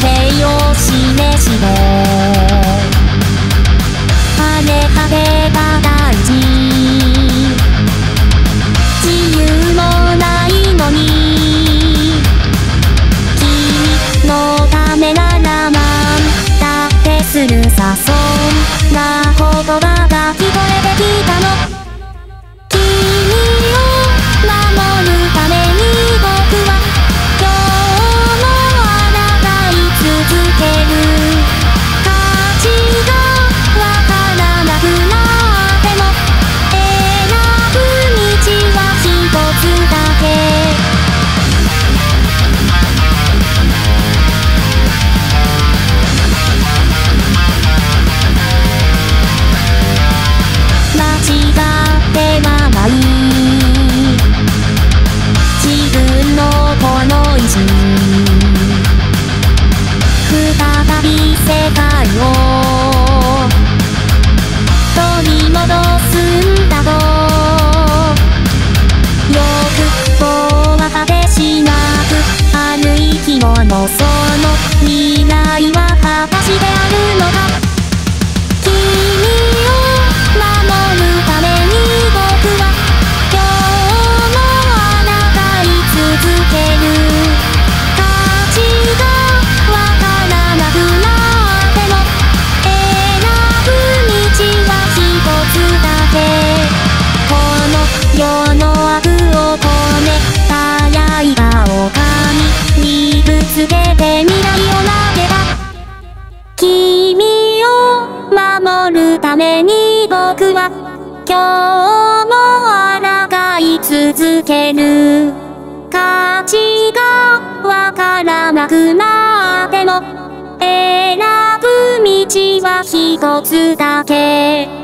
形を示して世の悪をこねた刃を紙にぶつけて未来を投げた君を守るために僕は今日も抗い続ける価値がわからなくなっても選ぶ道は一つだけ